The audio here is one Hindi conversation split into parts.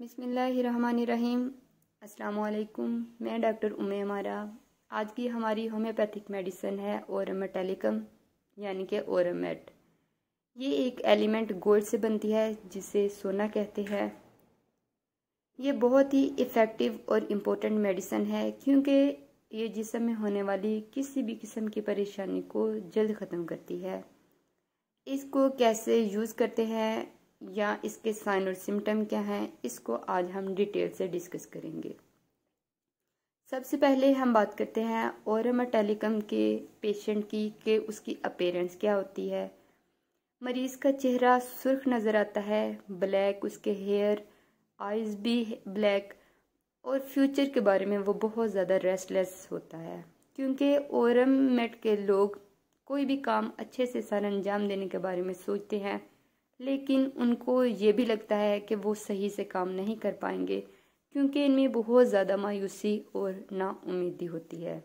बिसमीम असलकुम मैं डॉक्टर उमे हमारा आज की हमारी होम्योपैथिक मेडिसिन है ओरमेटेलिकम यानी कि ओरमेट ये एक एलिमेंट गोल्ड से बनती है, जिसे सोना कहते हैं। ये बहुत ही इफ़ेक्टिव और इम्पोर्टेंट मेडिसिन है, क्योंकि ये जिसम में होने वाली किसी भी किस्म की परेशानी को जल्द ख़त्म करती है। इसको कैसे यूज़ करते हैं या इसके साइन और सिम्टम क्या हैं, इसको आज हम डिटेल से डिस्कस करेंगे। सबसे पहले हम बात करते हैं ओरमाटेलिकम के पेशेंट की, कि उसकी अपेरेंस क्या होती है। मरीज़ का चेहरा सुर्ख नज़र आता है, ब्लैक, उसके हेयर आइज़ भी ब्लैक, और फ्यूचर के बारे में वो बहुत ज़्यादा रेस्टलेस होता है। क्योंकि ओरम मेट के लोग कोई भी काम अच्छे से सर अंजाम देने के बारे में सोचते हैं लेकिन उनको ये भी लगता है कि वो सही से काम नहीं कर पाएँगे, क्योंकि इनमें बहुत ज़्यादा मायूसी और नाउमीदी होती है।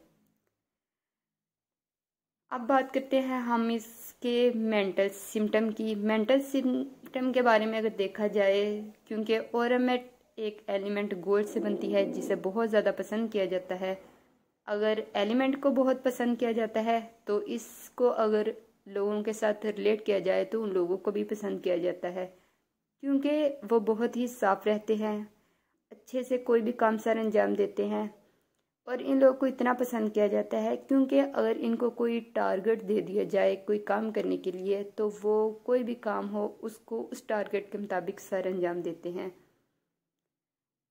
अब बात करते हैं हम इसके मेंटल सिम्टम की। मेंटल सिम्टम के बारे में अगर देखा जाए, क्योंकि ओरामेट एक एलिमेंट गोल्ड से बनती है, जिसे बहुत ज़्यादा पसंद किया जाता है। अगर एलिमेंट को बहुत पसंद किया जाता है तो इसको अगर लोगों के साथ रिलेट किया जाए तो उन लोगों को भी पसंद किया जाता है। क्योंकि वो बहुत ही साफ़ रहते हैं, अच्छे से कोई भी काम सर अंजाम देते हैं और इन लोगों को इतना पसंद किया जाता है क्योंकि अगर इनको कोई टारगेट दे दिया जाए कोई काम करने के लिए तो वो कोई भी काम हो, उसको उस टारगेट के मुताबिक सर अंजाम देते हैं।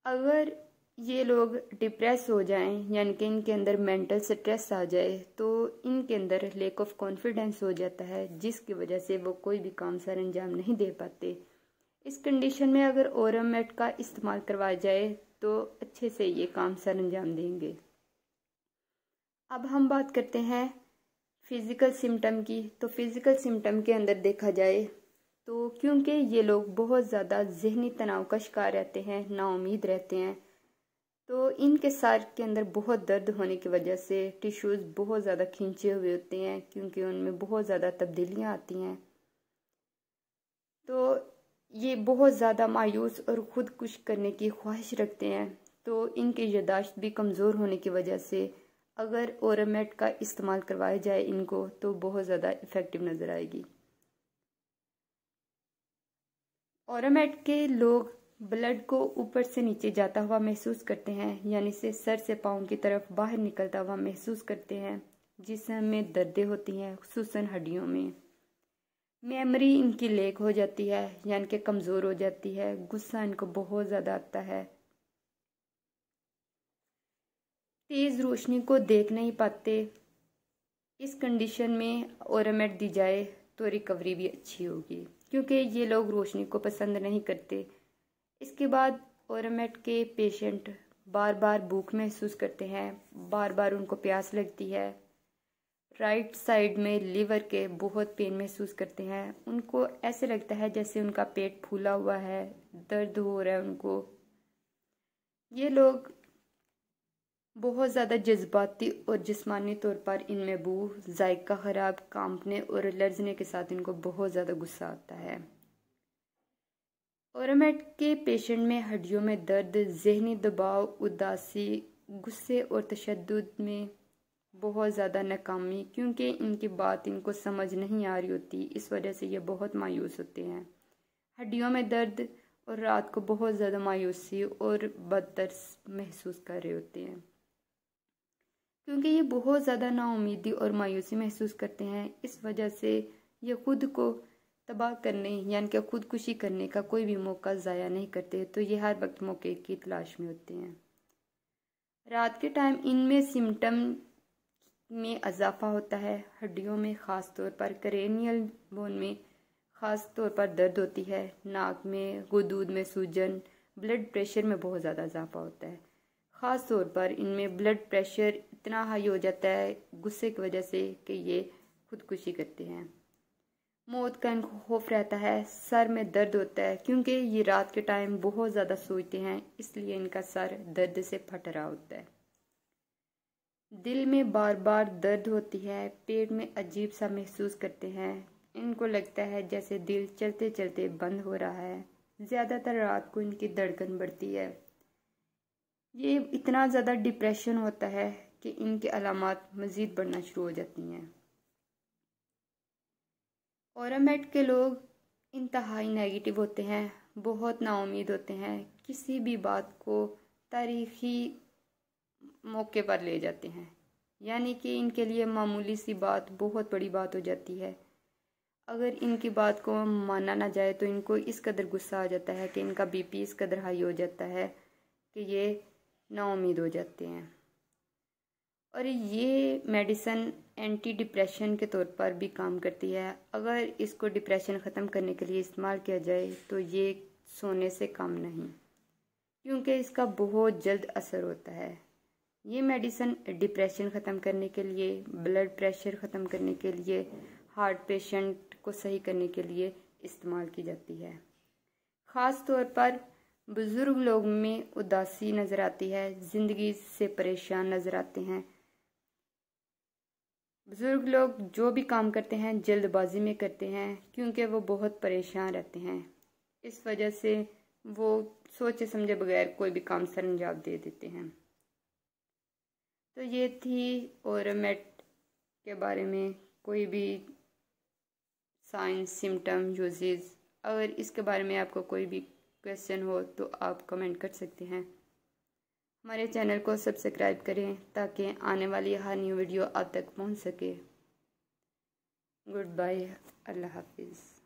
अगर ये लोग डिप्रेस हो जाएँ, यानी कि इनके अंदर मेंटल स्ट्रेस आ जाए तो इनके अंदर लेक ऑफ़ कॉन्फिडेंस हो जाता है, जिसकी वजह से वो कोई भी काम सर अंजाम नहीं दे पाते। इस कंडीशन में अगर ओरमेट का इस्तेमाल करवाया जाए तो अच्छे से ये काम सर अंजाम देंगे। अब हम बात करते हैं फ़िज़िकल सिम्टम की। तो फ़िज़िकल सिम्टम के अंदर देखा जाए तो क्योंकि ये लोग बहुत ज़्यादा जहनी तनाव का शिकार रहते हैं नाउमीद रहते हैं तो इनके सर के अंदर बहुत दर्द होने की वजह से टिश्यूज़ बहुत ज़्यादा खींचे हुए होते हैं, क्योंकि उनमें बहुत ज़्यादा तब्दीलियाँ आती हैं। तो ये बहुत ज़्यादा मायूस और ख़ुद कुछ करने की ख्वाहिश रखते हैं। तो इनकी यादाश्त भी कमज़ोर होने की वजह से अगर ओरामेट का इस्तेमाल करवाया जाए इनको तो बहुत ज़्यादा इफ़ेक्टिव नज़र आएगी। ओरामेट के लोग ब्लड को ऊपर से नीचे जाता हुआ महसूस करते हैं, यानी से सर से पाँव की तरफ़ बाहर निकलता हुआ महसूस करते हैं जिसमें दर्दें होती हैं खसूसन हड्डियों में। मेमोरी इनकी लेक हो जाती है, यानी कि कमज़ोर हो जाती है, गुस्सा इनको बहुत ज़्यादा आता है। तेज़ रोशनी को देख नहीं पाते। इस कंडीशन में ओरामेट दी जाए तो रिकवरी भी अच्छी होगी, क्योंकि ये लोग रोशनी को पसंद नहीं करते। इसके बाद ओरामेट के पेशेंट बार बार भूख महसूस करते हैं बार बार उनको प्यास लगती है। राइट साइड में लीवर के बहुत पेन महसूस करते हैं। उनको ऐसे लगता है जैसे उनका पेट फूला हुआ है, दर्द हो रहा है उनको। ये लोग बहुत ज़्यादा जज्बाती और जिस्मानी तौर पर इनमें बू, जायका ख़राब, कांपने और लर्जने के साथ इनको बहुत ज़्यादा गुस्सा आता है। ओरामेट के पेशेंट में हड्डियों में दर्द, जहनी दबाव, उदासी, गुस्से और तशद में बहुत ज़्यादा नाकामी, क्योंकि इनकी बात इनको समझ नहीं आ रही होती, इस वजह से ये बहुत मायूस होते हैं। हड्डियों में दर्द और रात को बहुत ज़्यादा मायूसी और बदतरस महसूस कर रहे होते हैं। क्योंकि ये बहुत ज़्यादा नाउमीदी और मायूसी महसूस करते हैं, इस वजह से ये खुद को तबाह करने यानी कि खुदकुशी करने का कोई भी मौका ज़ाया नहीं करते तो ये हर वक्त मौके की तलाश में होते हैं। रात के टाइम इनमें सिम्टम में इजाफा होता है। हड्डियों में ख़ास तौर पर करेनियल बोन में ख़ास तौर पर दर्द होती है। नाक में, गुदूद में सूजन ब्लड प्रेशर में बहुत ज़्यादा इजाफा होता है। ख़ास तौर पर इनमें ब्लड प्रेशर इतना हाई हो जाता है, गुस्से की वजह से कि ये खुदकुशी करते हैं। मौत का इनको खौफ रहता है, सर में दर्द होता है, क्योंकि ये रात के टाइम बहुत ज़्यादा सोचते हैं, इसलिए इनका सर दर्द से फट रहा होता है। दिल में बार बार दर्द होती है, पेट में अजीब सा महसूस करते हैं। इनको लगता है जैसे दिल चलते चलते बंद हो रहा है। ज़्यादातर रात को इनकी धड़कन बढ़ती है। ये इतना ज़्यादा डिप्रेशन होता है कि इनके अलामत मज़ीद बढ़ना शुरू हो जाती हैं। औरमेट के लोग इंतहाई नेगेटिव होते हैं, बहुत नाउमीद होते हैं, किसी भी बात को तारीखी मौके पर ले जाते हैं। यानी कि इनके लिए मामूली सी बात, बहुत बड़ी बात हो जाती है। अगर इनकी बात को माना ना जाए तो इनको इस कदर गुस्सा आ जाता है कि इनका बीपी इस कदर हाई हो जाता है कि ये नाउमीद हो जाते हैं। और ये मेडिसन एंटी डिप्रेशन के तौर पर भी काम करती है। अगर इसको डिप्रेशन ख़त्म करने के लिए इस्तेमाल किया जाए तो ये सोने से कम नहीं, क्योंकि इसका बहुत जल्द असर होता है। ये मेडिसन डिप्रेशन ख़त्म करने के लिए ब्लड प्रेशर ख़त्म करने के लिए हार्ट पेशेंट को सही करने के लिए इस्तेमाल की जाती है। ख़ास तौर पर बुज़ुर्ग लोग में उदासी नज़र आती है, ज़िंदगी से परेशान नज़र आते हैं बुज़ुर्ग लोग जो भी काम करते हैं, जल्दबाजी में करते हैं, क्योंकि वो बहुत परेशान रहते हैं। इस वजह से वो सोचे समझे बगैर कोई भी काम सर अंजाम दे देते हैं। तो ये थी और मेट के बारे में, कोई भी साइंस सिम्टम यूजेस अगर इसके बारे में आपको कोई भी क्वेश्चन हो तो आप कमेंट कर सकते हैं। हमारे चैनल को सब्सक्राइब करें ताकि आने वाली हर न्यू वीडियो आप तक पहुँच सके। गुड बाय, अल्लाह हाफिज़।